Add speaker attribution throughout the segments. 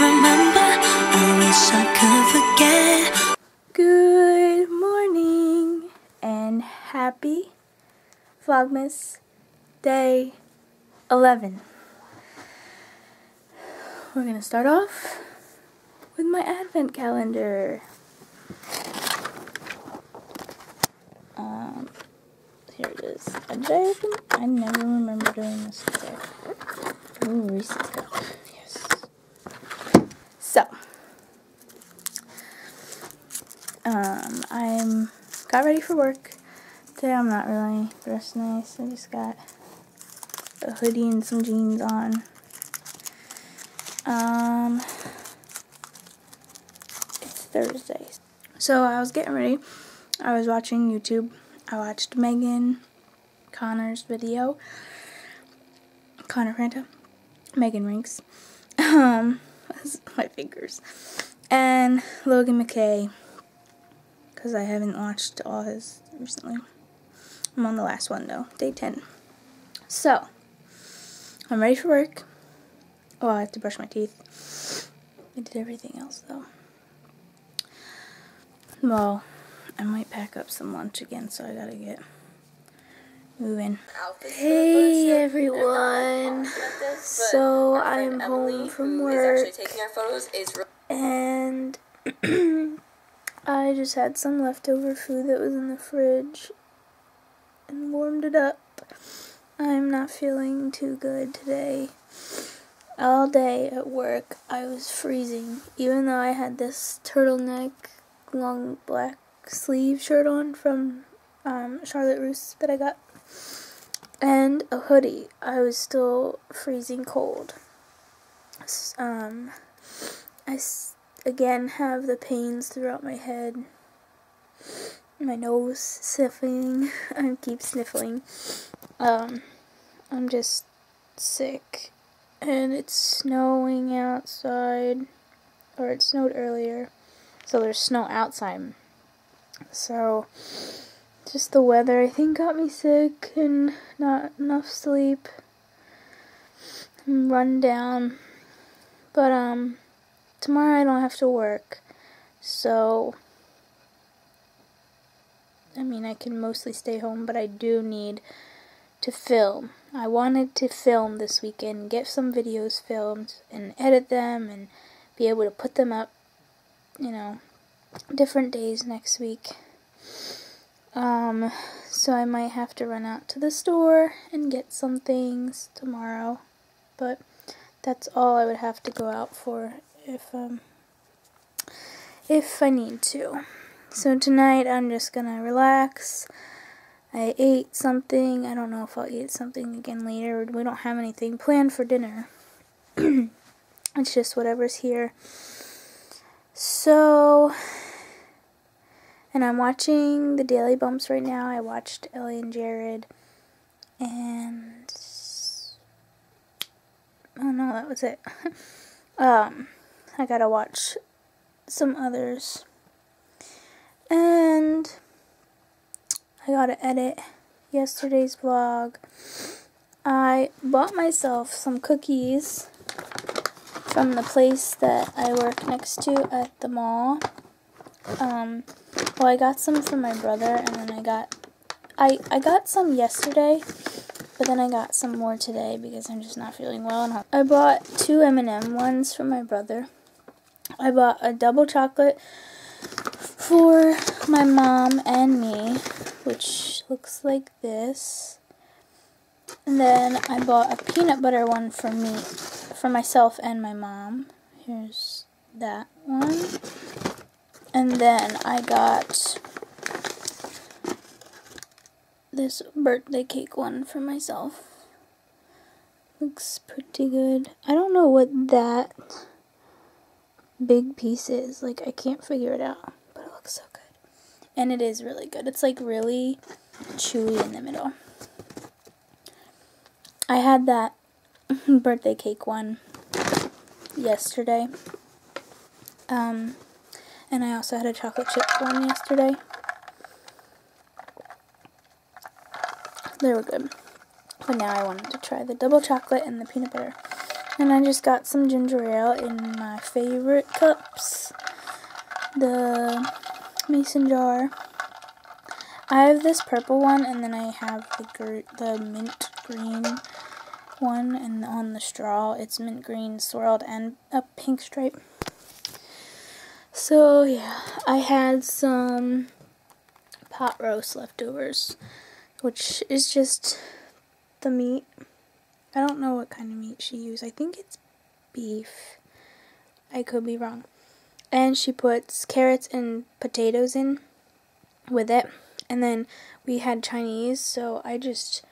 Speaker 1: remember. I wish I could forget.
Speaker 2: Good morning and happy Vlogmas Day 11. We're gonna start off with my advent calendar. Um, here it is. I? I never remember doing this today. Ooh, Reese's um, I'm got ready for work. Today I'm not really dressed nice. I just got a hoodie and some jeans on. Um, it's Thursday. So I was getting ready. I was watching YouTube. I watched Megan Connor's video. Connor Franta. Meghan Rienks. Um, my fingers. And Logan McKay. Because I haven't watched all his recently. I'm on the last one though, day 10. So, I'm ready for work. Oh, I have to brush my teeth. I did everything else though. Well, I might pack up some lunch again, so I gotta get moving. Hey everyone. So I'm home from work and I just had some leftover food that was in the fridge and warmed it up. I'm not feeling too good today. All day at work, I was freezing, even though I had this turtleneck, long black sleeve shirt on from um, Charlotte Russe that I got, and a hoodie. I was still freezing cold. Um, I again have the pains throughout my head, my nose sniffling. I keep sniffling. Um, I'm just sick and it's snowing outside, or it snowed earlier, so there's snow outside. So, just the weather, I think, got me sick and not enough sleep. I'm run down. But, um, tomorrow I don't have to work, so, I mean, I can mostly stay home, but I do need to film. I wanted to film this weekend, get some videos filmed, and edit them, and be able to put them up, you know, different days next week. Um, so I might have to run out to the store and get some things tomorrow, but that's all I would have to go out for if, um, if I need to. So tonight I'm just gonna relax. I ate something. I don't know if I'll eat something again later. We don't have anything planned for dinner. it's just whatever's here. So, and I'm watching the Daily Bumps right now. I watched Ellie and Jared, and oh no, that was it. um, I gotta watch some others, and I gotta edit yesterday's vlog. I bought myself some cookies from the place that I work next to at the mall. Um, well, I got some from my brother, and then I got, I, I got some yesterday, but then I got some more today because I'm just not feeling well. I bought two M&M ones from my brother. I bought a double chocolate for my mom and me, which looks like this. And then I bought a peanut butter one for me, for myself and my mom. Here's that one. And then I got this birthday cake one for myself. Looks pretty good. I don't know what that big pieces. Like, I can't figure it out. But it looks so good. And it is really good. It's like really chewy in the middle. I had that birthday cake one yesterday. Um, and I also had a chocolate chip one yesterday. They were good. But now I wanted to try the double chocolate and the peanut butter. And I just got some ginger ale in my favorite cups. The mason jar. I have this purple one and then I have the the mint green one and on the straw it's mint green swirled and a pink stripe. So yeah, I had some pot roast leftovers, which is just the meat. I don't know what kind of meat she used. I think it's beef. I could be wrong. And she puts carrots and potatoes in with it. And then we had Chinese, so I just,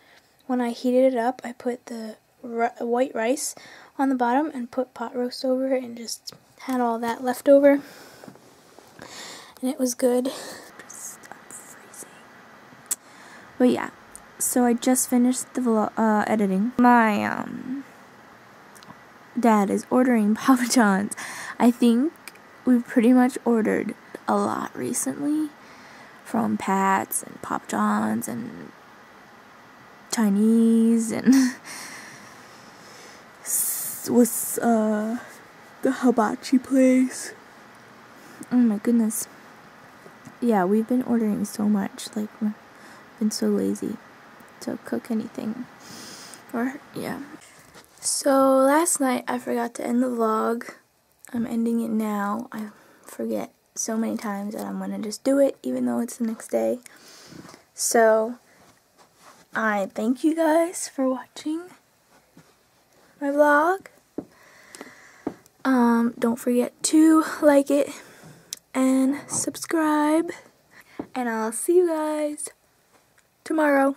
Speaker 2: when I heated it up, I put the white rice on the bottom and put pot roast over it and just had all that left over. And it was good.
Speaker 3: But yeah, so I just finished the vlog, uh, editing. My um, dad is ordering Papa John's. I think we've pretty much ordered a lot recently from Pat's and Papa John's and Chinese and was uh the hibachi place. Oh my goodness. Yeah, we've been ordering so much. Like, been so lazy to cook anything. Or, yeah.
Speaker 2: So, last night I forgot to end the vlog. I'm ending it now. I forget so many times that I'm gonna just do it, even though it's the next day. So, I thank you guys for watching my vlog. Um, don't forget to like it and subscribe. And I'll see you guys tomorrow.